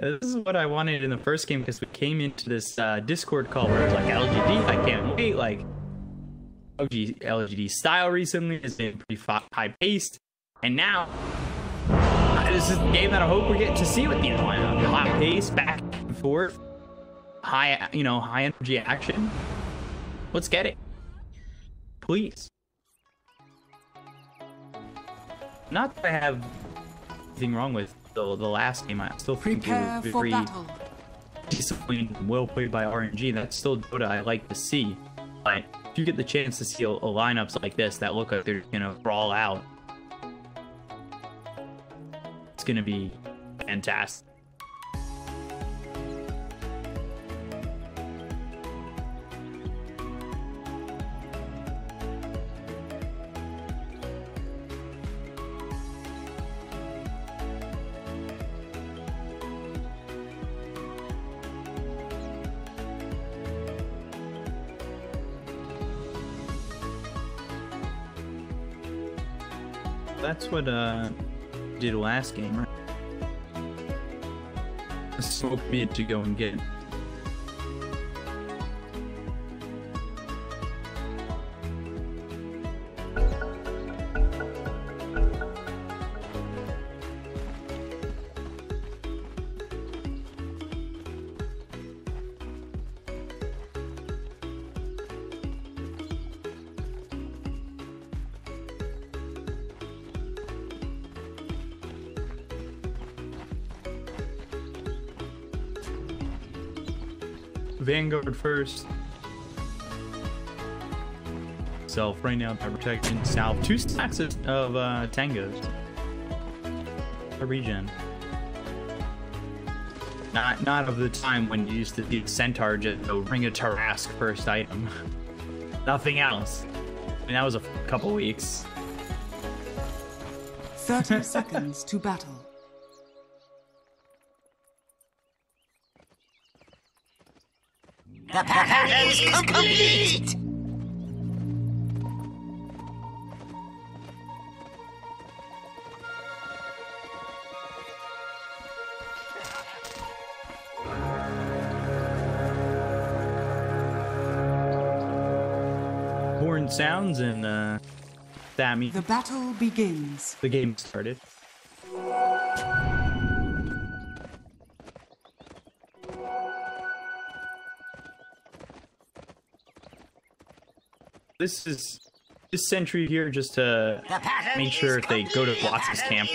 This is what I wanted in the first game because we came into this uh, Discord call where it was like LGD, I can't wait. Like, OG LGD style recently has been pretty high paced, and now uh, this is the game that I hope we get to see with the lineup. High pace, back and forth, high you know high energy action. Let's get it, please. Not that I have anything wrong with the, the last game. I still think Prepare it was for very and well played by RNG. That's still Dota I like to see. But if you get the chance to see a, a lineups like this that look like they're gonna brawl out, it's gonna be fantastic. That's what uh did last game, right? Smoke mid to go and get. Vanguard first. Self right now by protection. South. Two stacks of, of uh, tangos. A regen. Not not of the time when you used to do Centaur just go ring a Tarrasque first item. Nothing else. I mean, that was a couple weeks. 30 seconds to battle. Is complete! Horn sounds and uh, that means The battle begins. the game started. This is this sentry here just to make sure if they go to complete. Watson's The camp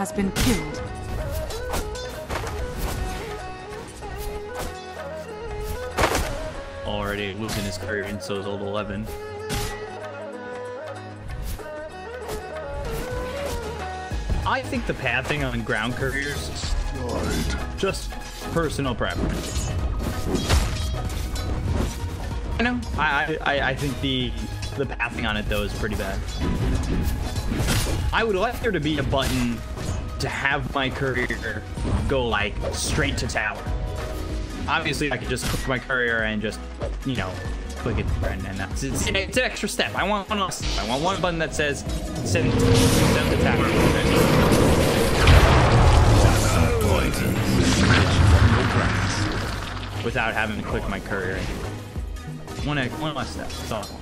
has been killed. already losing his career in so is old 11. I think the pathing on ground couriers just personal preference. I know. I, I I think the the pathing on it though is pretty bad. I would like there to be a button to have my courier go like straight to tower. Obviously, I could just click my courier and just, you know, click it and, that's it's, it's an extra step. I want one. I want one button that says send send to tower. Without having to click my courier. One one less step. That's all.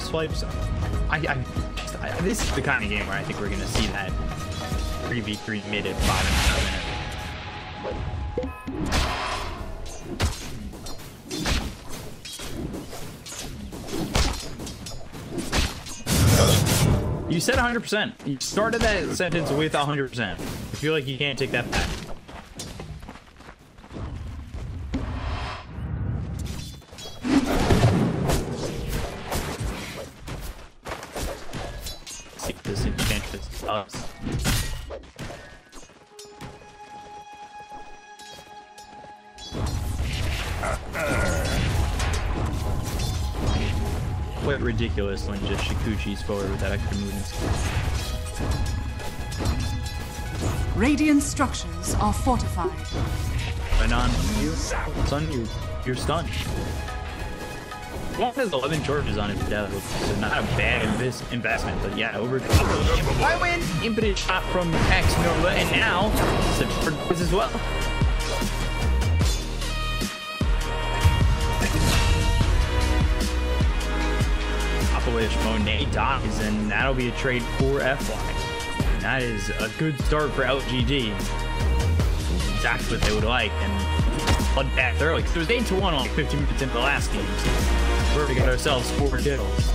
Swipes. I, I, I, this is the kind of game where I think we're going to see that 3v3 mid at bottom. You said 100%. You started that sentence with 100%. I feel like you can't take that back. Ridiculous when just Shukuchi's forward with that extra movement skill. Radiant structures are fortified. But you, son, you, you're stunned. One has 11 charges on his death, which is not a bad invis- investment, but yeah, over. I win! Impotent shot from xNova, and now, September does as well. Of Monet dies, and that'll be a trade for FY. And that is a good start for LGD exactly what they would like and bloodbath early. it was 8 to 1 on 50 minutes into the last game. So we're to get ourselves four kills.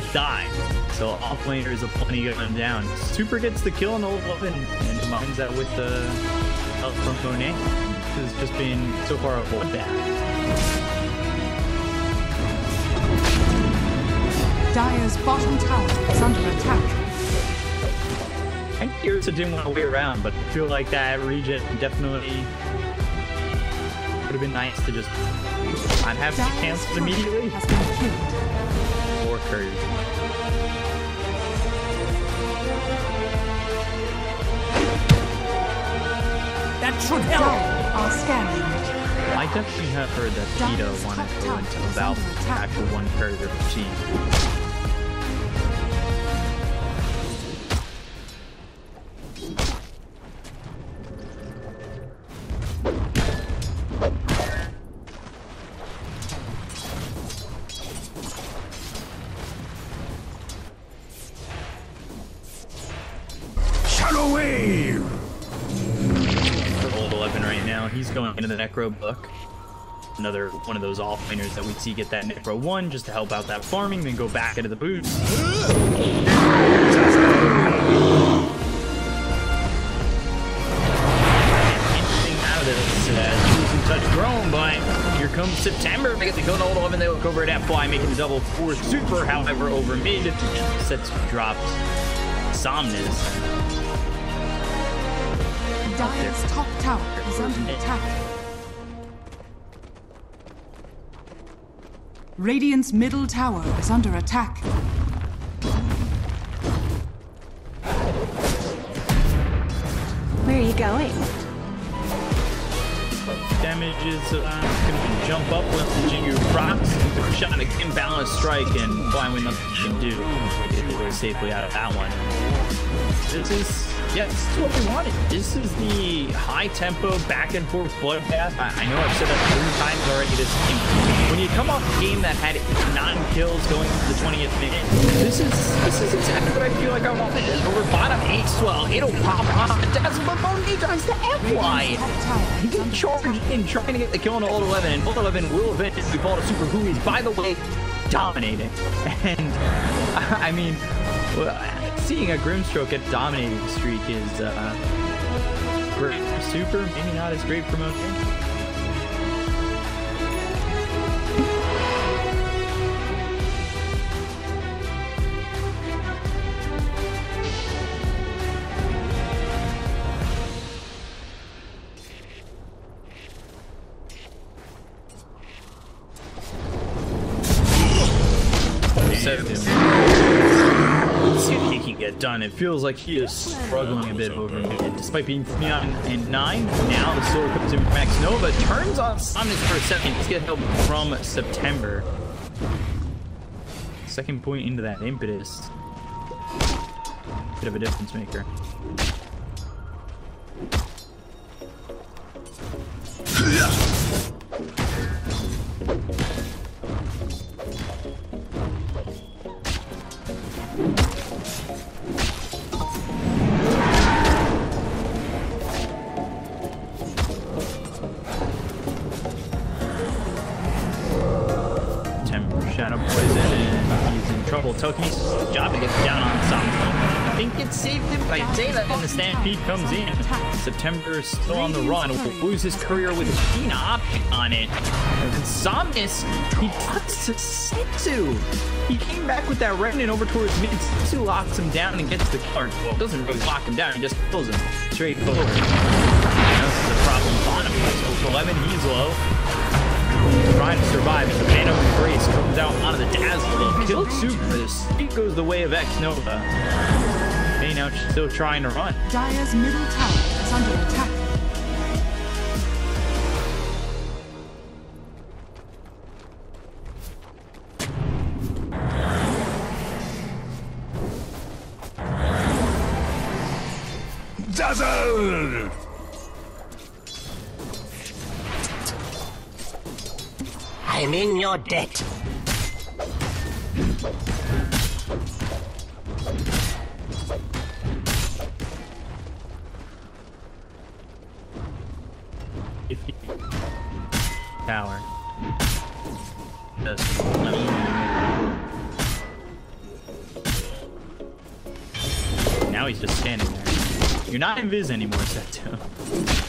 Both die. So off laners a plenty going down. Super gets the kill on 11 and combines that with the help from Monet. This has just been so far a bloodbath. Dire's bottom tower is under attack. I hear so didn't want to wait around, but I feel like that region definitely would have been nice to just not have to cancel immediately. Has been killed. Or Courage. That should help. Dire are scanning. I definitely have heard that PETA wanted to go tower into is Valve under attack. actual one courier team. Shadow into the Necro book. Another one of those offlaners that we see get that Necro 1 just to help out that farming, then go back into the boost. Interesting uh, here comes September. They get the kill on old 11, they look over at FY, making the double four super, however, over mid. Sets dropped Somnus. Dire's top tower is under attack. Radiant's middle tower is under attack. Where are you going? damage is uh, gonna jump up with the Jingu procs. Shot an imbalanced strike and flying with nothing you can do. Get safely out of that one. This is yeah, this is what we wanted. This is the high tempo back and forth bloodbath. I, I know I've said that three times already this game. When you come off a game that had nine kills going into the 20th minute, this is this is exactly what I feel like I wanted. Over bottom 8 swell, it'll pop off. What Moni does to FY. He can charge in trying to get the kill on Old 11, and Old 11 will eventually fall to Super Who is, by the way, dominating. And, I mean, well, seeing a Grimstroke get dominating streak is uh, Super, maybe not as great for done. It feels like he is struggling a bit over mid. Despite being 29 and 9, now the sword comes in Max Nova, turns on Somnus for a second. Let's get help from September. Second point into that impetus. Bit of a difference maker. And trouble. Toki's job to get down on something. I think it saved him by that when the Stampede comes in. September is still on the run. Will lose his career with a Keen optic on it. And Somnus, he puts to Setsu. He came back with that remnant over towards mid. Setsu locks him down and gets the card. Well, doesn't really lock him down, he just pulls him. Straightforward. Now, this is a problem. Bottom is 11, he's low trying to survive as the Phantom Embrace comes out onto the Dazzler. Killed Supers. It goes the way of xNova. Hey, now still trying to run. Dire's middle tower is under attack. Dazzle! I'm in your debt. Tower. Now he's just standing there. You're not invis anymore, Seto.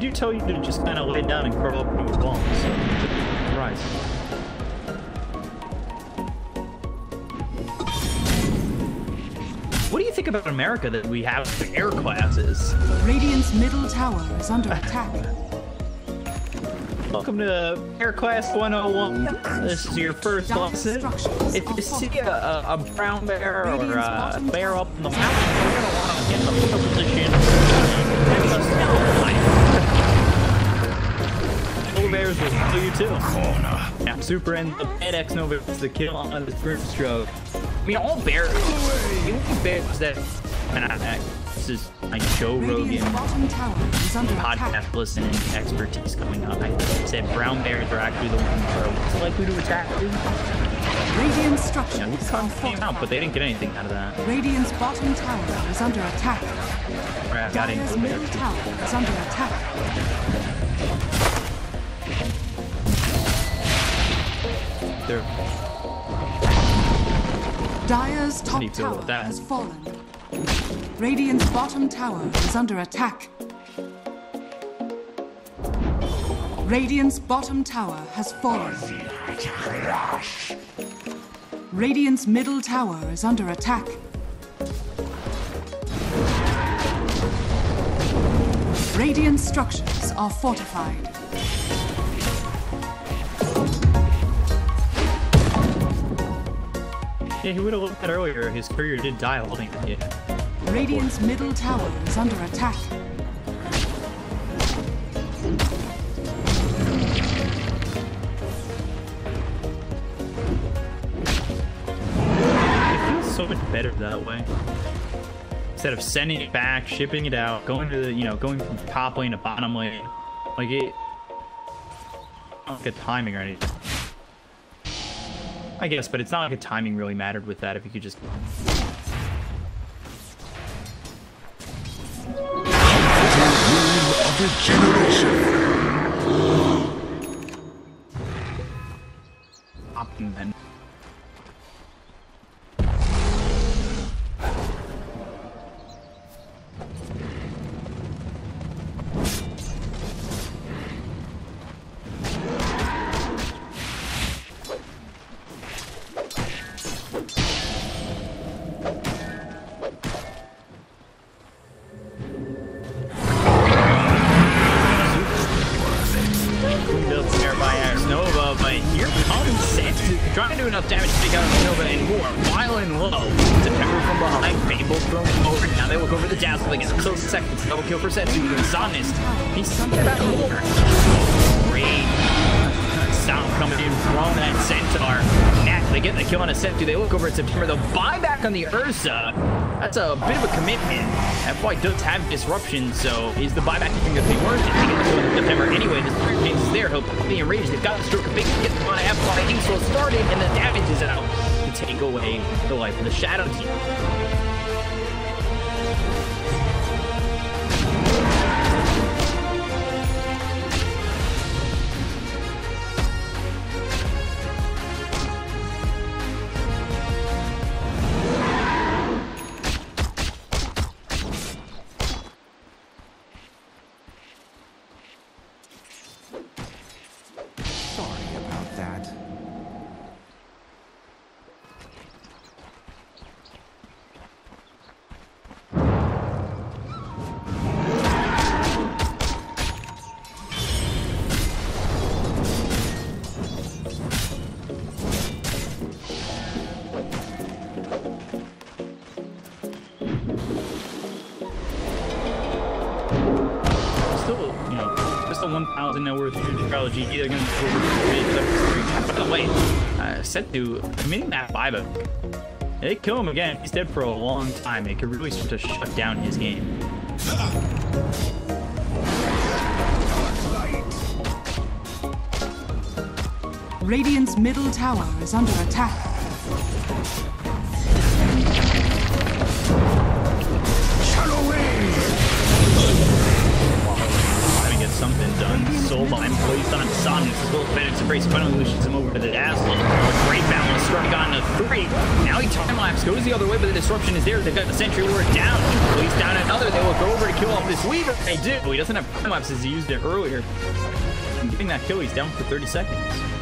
Do tell you to just kind of lay down and curl up in these balls. Right. What do you think about America that we have air classes? Radiant's middle tower is under attack. Welcome to Air Class 101. This is your first lesson. If you see a, a, a brown bear or a bear up in the mountain, you're gonna want to get in the position. Bears will kill you too. Corner. Yeah, Super and the Pet xNova is the kill on this Grimstroke. I mean, all bears. You only bears that. And I, I, this is like Joe Rogan Radiant's bottom tower is under attack. podcast listening expertise coming up. I said brown bears are actually the ones that are most likely to attack you. Radiant Yeah, structures these are cons came out, but they didn't get anything out of that. Radiant's bottom tower is under attack. Right, I got Dire's into middle tower is under attack. They're, Dire's top tower has fallen. Radiant's bottom tower is under attack. Radiant's bottom tower has fallen. Radiant's middle tower is under attack. Radiant structures are fortified. Yeah, he would have looked at earlier. His career did die holding it. Yeah. Radiant's middle tower is under attack. It feels so much better that way. Instead of sending it back, shipping it out, going to the, you know, going from top lane to bottom lane. Like it. Not like a timing or anything. I guess, but it's not like a timing really mattered with that if you could just. Of enough damage to take out Nova and more. While in low, September from behind, Fable thrown over. Now they look over the Dazzle. They get a close second. Double kill for Setsu. Zonist. He's something about more. Great sound coming in from that Centaur. Knack, they get the kill on a Setsu. They look over at September. They'll buy back on the Ursa. That's a bit of a commitment. FY does have disruption, so is the buyback even going to be worth it? They get September anyway. The Spirit Chains is there. He'll be enraged. They've got the stroke of big get the on FY. Diesel started, and the damage is out to take away the life of the Shadow Team. Just a 1,000 net worth astrology. Either going to go By the way, uh, Setsu committing that buyback. They kill him again. He's dead for a long time. It could really start to shut down his game. Radiant's middle tower is under attack. Shadow Wave! Something done. Soulbind placed on. As well as Phoenix Embrace finally pushes him over to the Dazzler. Great balance struck on a three. Now he time lapse goes the other way, but the disruption is there. They've got the Sentry Ward down. Place down another. They will go over to kill off this Weaver. They do. He doesn't have time lapses. He used it earlier. And getting that kill, he's down for 30 seconds.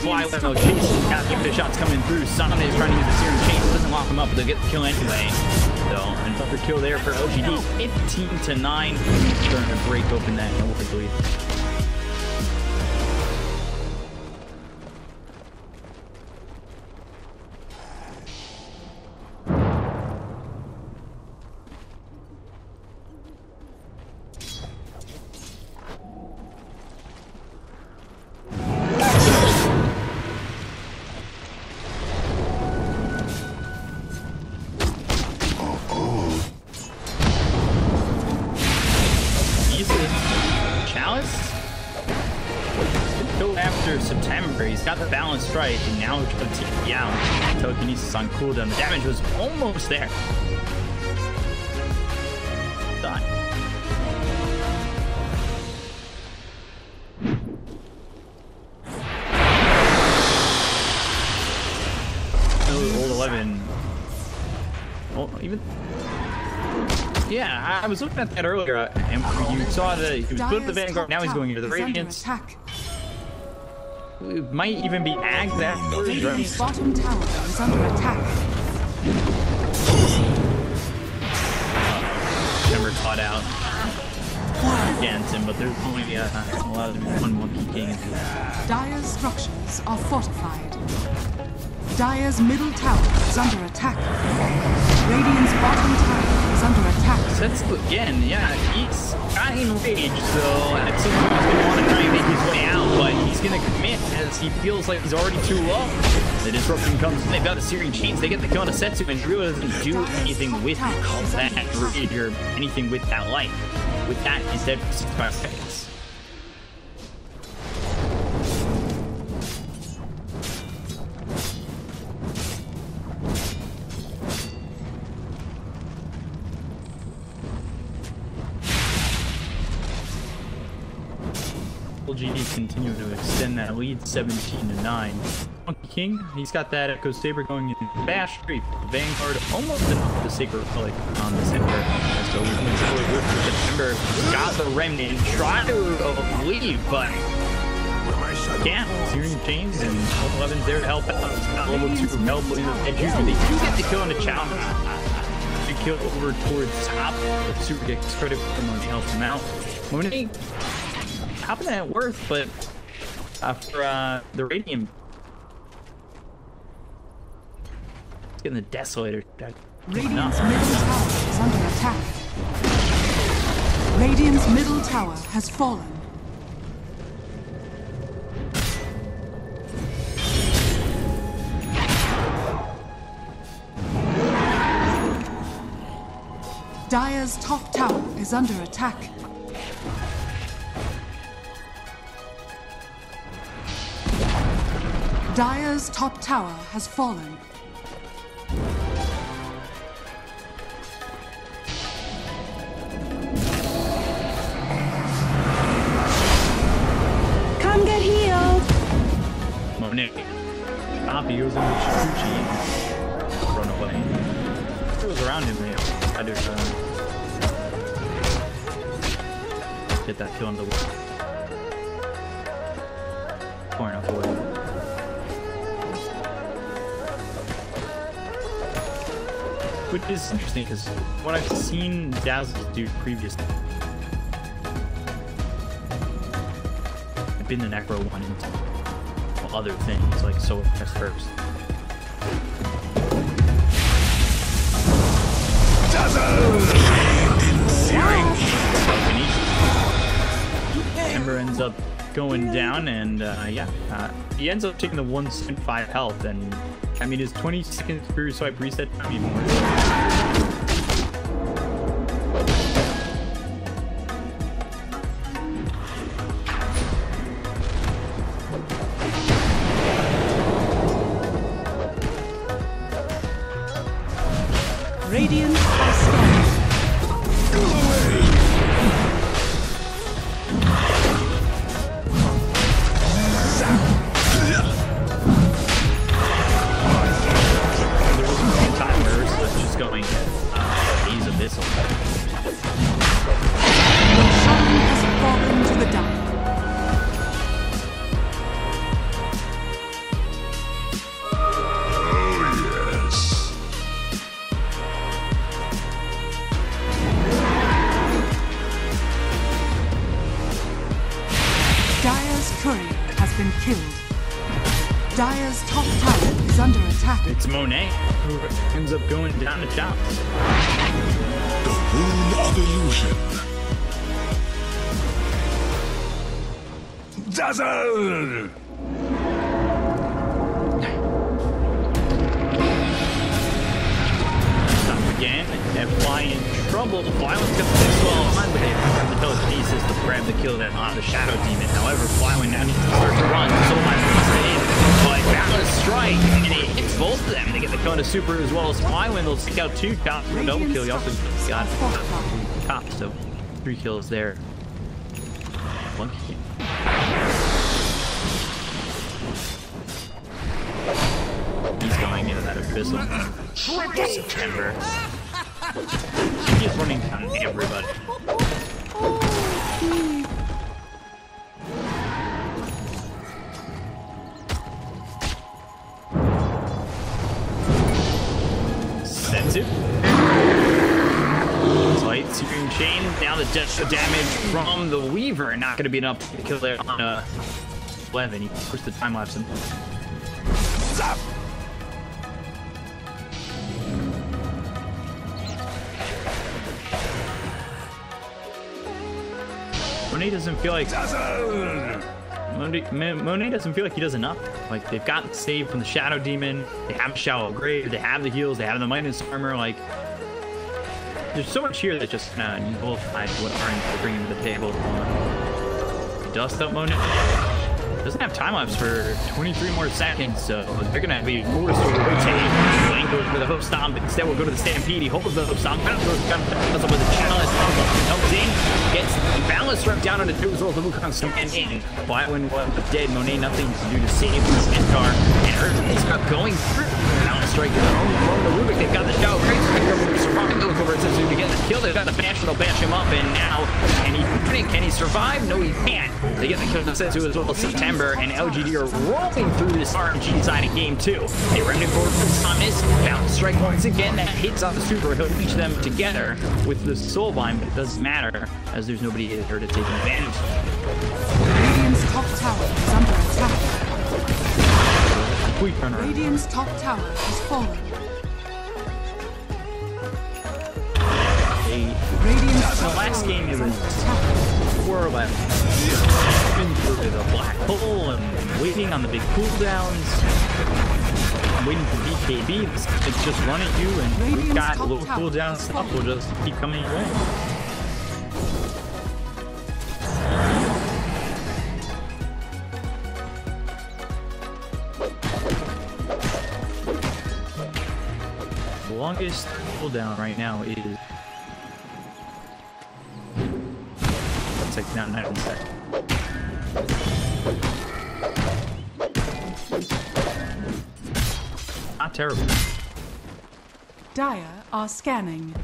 Fly, no chase. Got the the shots coming through. Sana is trying to use the Searing Chains. Doesn't lock him up, but they'll get the kill anyway. So, another kill there for OGD. 15 to 9. Starting to break open that North lead. I was looking at that earlier, uh, and you saw that he was put the Vanguard, now he's going into the Radiance. attack. It might even be Ag that Radiant's bottom tower is under attack. Never caught out against him, but there's only uh, a lot of one monkey king. Dire's structures are fortified. Dire's middle tower is under attack. Radiant's bottom tower is under attack. That's again, yeah, he's got enraged, so at some point he's gonna want to try and make his way out, but he's gonna commit as he feels like he's already too low. The disruption comes, they've got a searing chains, they get the kill on Setsu, and Drew doesn't do anything with that rage or anything with that light. With that, he's dead for 65 seconds. Continue to extend that lead 17 to 9. Monkey King. He's got that Echo Saber going in Bash Street. Vanguard almost enough the Sacred Relic on this Ember. So we can whip with the Ember. Got the Remnant. Try to leave, but can't. Searing Chains and 11's there to help out. Level 2 help. And usually they do get the kill on the challenge. To kill over towards top. But Super gets credit for Monet helps him out. Monet, top of that worth, but uh, for uh, the Radiant Getting the Desolator. Radiant's middle tower is under attack. Radiant's middle tower has fallen. Dire's top tower is under attack. Dire's top tower has fallen. Come get healed. Monet. Stop using the Shuchi run away. If it was around him, yeah. I do uh, get that kill on the wall. Which is interesting because what I've seen Dazzle do previously I've been the Necro one and other things like so press first. Ember ends up going down, and uh, yeah, uh, he ends up taking the 1.5 health, and I mean, his 20 seconds through swipe reset time even worse. Radiant Dazzle! Stop again and fly in trouble. Violence the pistol on, but they have the telekinesis to grab the kill that on the Shadow Demon. However, Flywin now needs to start to run. So my in, but Boundless Strike, and it hits both of them. They get the Kona Super as well as Flywin. They'll stick out two cops for a double kill. He also got cops, so three kills there. Abyssal. September. He's running down everybody. Sensitive. Slight searing chain. Now the damage from the Weaver. Not going to be enough to kill it on uh, 11. He pushed the time lapse in. Monet doesn't feel like! Monet, doesn't feel like he does enough. Like they've got saved from the Shadow Demon, they have a Shallow Grave, they have the heals, they have the Minus Armor. Like there's so much here that just uh, nullifies what Arn bringing to the table. Dust up Monet doesn't have time lapse for 23 more seconds, so they're gonna be forced to rotate. Lane goes for the hook stomp, instead we'll go to the Stampede. He holds the hook stomp, bounce goes it with a chalice, comes in, gets balance Boundless down on the two as well as the Wukong's command in. But when one was dead, Monet nothing to do to save this Centaur. And Earth's not going through. Boundless strike the Rubik. They've got the Shadow Great Striker surviving those over Setsu to get the kill. They've got the bash, they'll bash him up. And now, can he can he survive? No, he can't. They get the kill to Setsu as well as September. And LGD are rolling through this RNG side of game two. They remnant forward from Thomas. Boundless strike once again. That hits on the super. He'll reach them together with the Soulbind, but it doesn't matter as there's nobody here to take advantage. Radiant's top tower is under attack. Radiant's top tower has fallen. The last game is was under attack. four left. Been through the black hole and waiting on the big cooldowns. Waiting for BKB. It's, just run at you and we've got little cooldown stuff. We'll just keep coming your way. The longest cooldown right now is 90 seconds. Not terrible. Dire are scanning.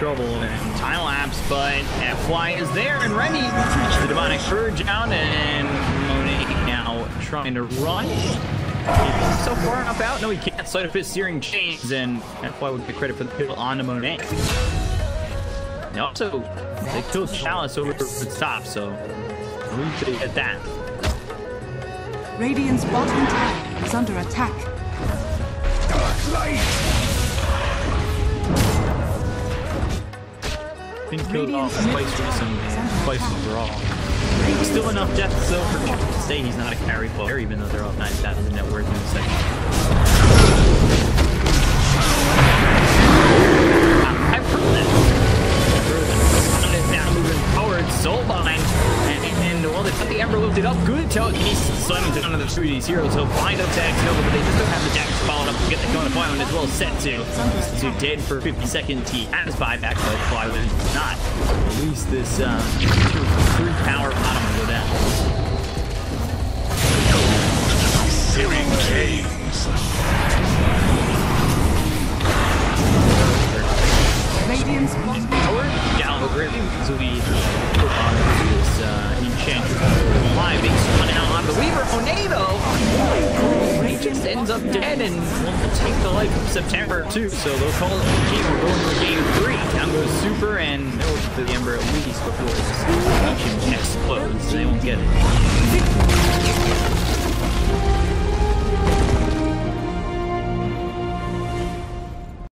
Yeah, he's in trouble and time lapse, but FY is there and ready. The demonic purge out and Monet now trying to run. Is so far enough out? No, he can't. Sleight of his searing chains, and FY would get credit for the kill on to Monet. And also, they killed Chalice over the top, so at least they get that. Radiant's bottom tower is under attack. Dark light! Been killed off twice recently, overall. Still enough deaths though for Chip to say he's not a carry player, even though they're all 9,000 net worth in the second. I've heard that. Moving forward, Soulbind, and, and well, they put the Ember lifted up. Good telekinesis slamming down on the two of these heroes. He'll bind up tags Nova, but they just don't have the Jax followed up to get the Cone of Violent as well as set to. So dead for 50 seconds. He has buyback, but Flywind does not. At least this uh, two, three power bottom will go down. Searing chains! Radiant's bottom Howard, down with Grim, so we put on this uh, Enchantress live. He's running out on the Weaver. Onedo! He just ends up dead and will take the life of September too, so they'll call it a game. We're going to game three. Down goes Super and the Ember at least before this Ancient explodes. They won't get it.